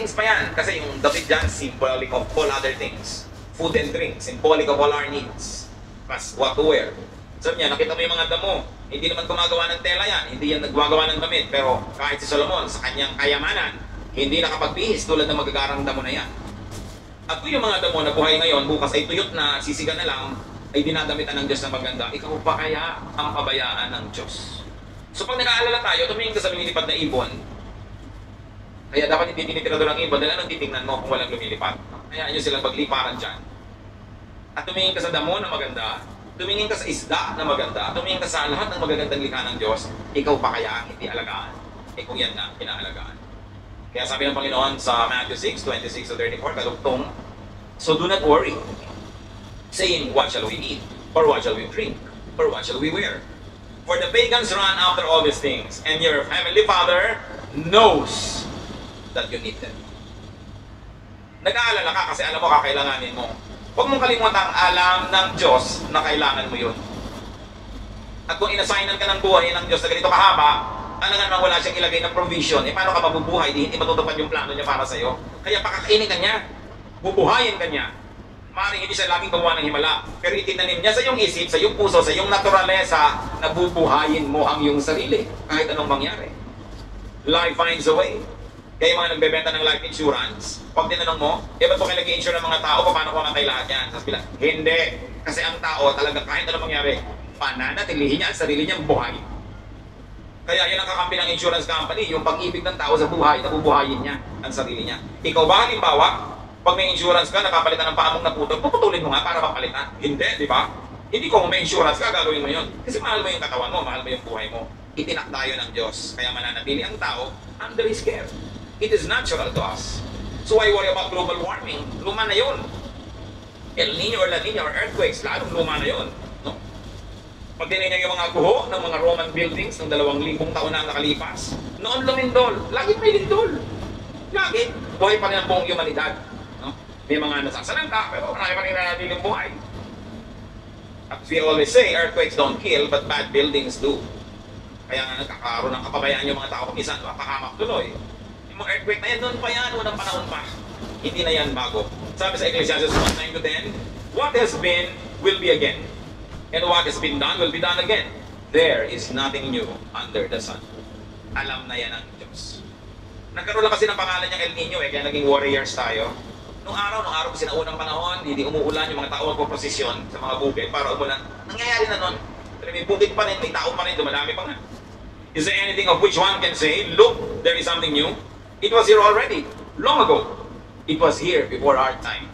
things pa yan. Kasi yung damit dyan, symbolic of all other things. Food and drink, symbolic of all our needs. Plus, what to wear. Sabi niya, nakita mo yung mga damo. Hindi naman gumagawa ng tela yan. Hindi yan nagwagawa ng damit. Pero kahit si Solomon, sa kanyang kayamanan, hindi nakapagpihis tulad ng magagarang damo na yan. At kung yung mga damo na buhay ngayon, bukas ay tuyot na, sisigan na lang, ay dinadamitan ng Diyos na maganda, ikaw pa kaya ang kabayaan ng Diyos? So pag nag-aalala tayo, tumingin ka sa lumilipad na ibon, kaya dapat hindi tinitira doon ang ibon dahil anong titingnan mo kung walang lumilipad. Hayaan nyo silang magliparan dyan. At tumingin ka sa damo na maganda, tumingin ka sa isda na maganda, tumingin ka sa lahat ng magagandang likha ng Diyos, ikaw pa kaya ang hindi alagaan? Eh kung yan na, pinaalagaan. Kaya sabi ng Panginoon sa Matthew 6, 26 to 34, kadugtong, So do not worry, saying, What shall we eat? Or what shall we drink? Or what shall we wear? For the pagans run after all these things, and your heavenly Father knows that you need them. Nag-aalala ka kasi alam mo kakailanganin mo. Huwag mong kalimutang alam ng Diyos na kailangan mo yun. At kung inassignan ka ng buhay ng Diyos na ganito kahaba, alangan naman wala siyang ilagay ng provision, eh paano ka mabubuhay? Di hindi matutupad yung plano niya para sa'yo. Kaya pakakainin ka niya. Bubuhayin ka niya. Maaaring hindi siya laging gawa ng himala. Pero itinanim niya sa iyong isip, sa iyong puso, sa iyong naturalesa, na bubuhayin mo ang iyong sarili. Kahit anong mangyari. Life finds a way. Kaya yung mga nagbebenta ng life insurance, pag tinanong mo, eh ba't po kayo nag-insure ng mga tao, paano ko matay lahat yan? Sabi bilang, hindi. Kasi ang tao talaga kahit anong mangyari, pananatilihin niya ang sarili niyang buhay. Kaya yun ang kakampi ng insurance company, yung pag-ibig ng tao sa buhay, nabubuhayin niya ang sarili niya. Ikaw ba halimbawa, pag may insurance ka, nakapalitan ng paa mong naputol, puputulin mo nga para mapalitan. Hindi, di ba? Hindi ko kung may insurance ka, gagawin mo yun. Kasi mahal mo yung katawan mo, mahal mo yung buhay mo. Itinakda yun ng Diyos. Kaya mananatili ang tao under His care. It is natural to us. So why worry about global warming? Luma na yun. El Nino or La Nina or earthquakes, lalong luma na yun. No? Pag tinignan yung mga guho ng mga Roman buildings ng dalawang libong taon na nakalipas, noon lumindol. Lagi may lindol. Lagi. Buhay pa rin ang buong humanidad. No? May mga nasasalanta, pero marami pa rin nanatiling buhay. At we always say, earthquakes don't kill, but bad buildings do. Kaya nga nagkakaroon ng kapabayaan yung mga tao kung isa, napakamak tuloy. Mga earthquake na yan, noon pa yan, unang panahon pa. Hindi na yan bago. Sabi sa Ecclesiastes 1, 9 to 10, What has been, will be again. And what has been done, will be done again. There is nothing new under the sun. Alam na yan ng Diyos. Nagkaroon lang kasi ng pangalan niyang El Nino eh, kaya naging warriors tayo. Nung araw, nung araw kasi na unang panahon, hindi umuulan yung mga tao magpo-prosesyon sa mga bukid para umulan. Nangyayari na nun. Pero may bukid pa rin, may tao pa rin, dumadami pa nga. Is there anything of which one can say, look, there is something new? It was here already, long ago. It was here before our time.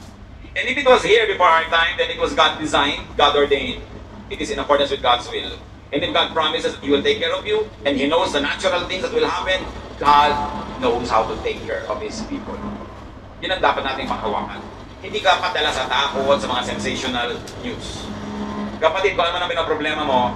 And if it was here before our time, then it was God designed, God ordained. It is in accordance with God's will. And if God promises that He will take care of you, and He knows the natural things that will happen, God knows how to take care of His people. Yun ang dapat nating panghawakan. Hindi ka padala sa takot, sa mga sensational news. Kapatid, kung ano man ang pinaproblema mo,